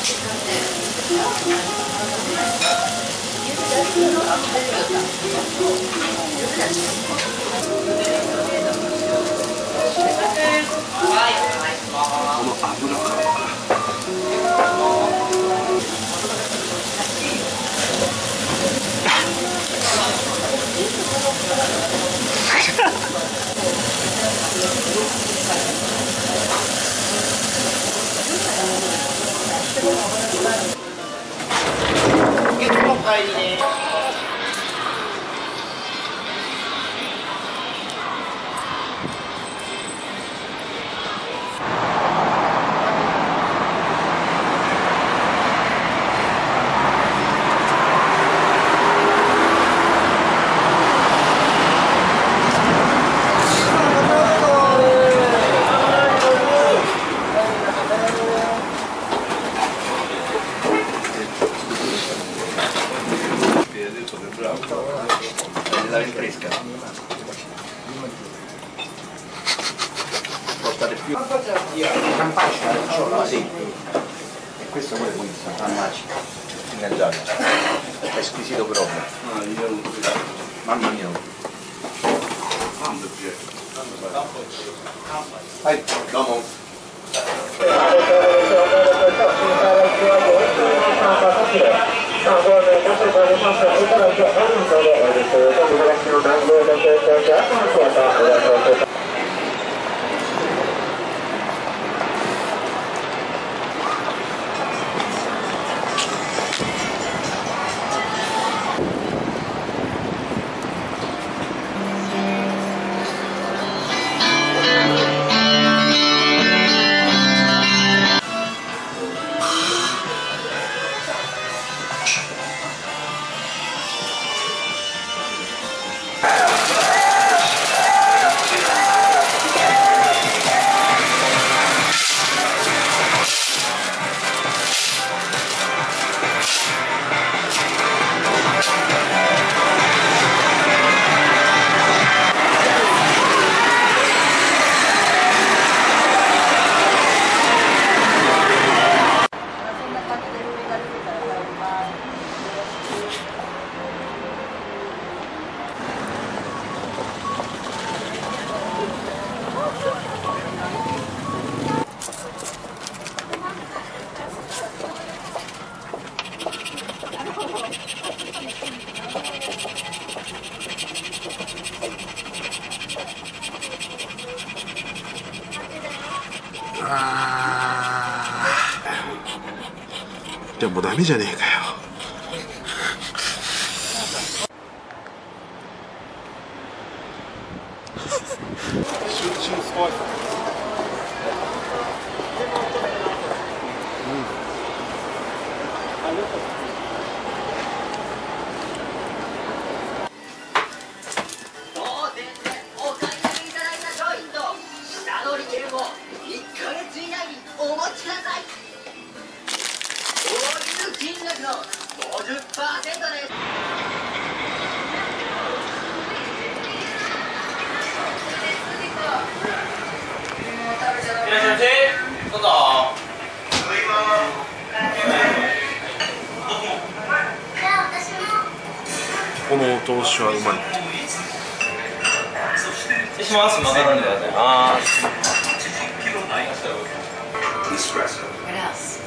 こ結構入りね。La rinfresca Portate più. Campaccia, no, sì. E questo pure qui, campaccia. Inneggiato. È squisito proprio. Mamma mia. Mamma mia. Vai, dopo. Thank. Gracias. でもうダメじゃねえかよ。を1ヶ月以内にお持ちください。購入金額の50%ですい。らっしゃい。ませどうぞこのお通しはうまい。失礼します espresso. Nespresso. What else?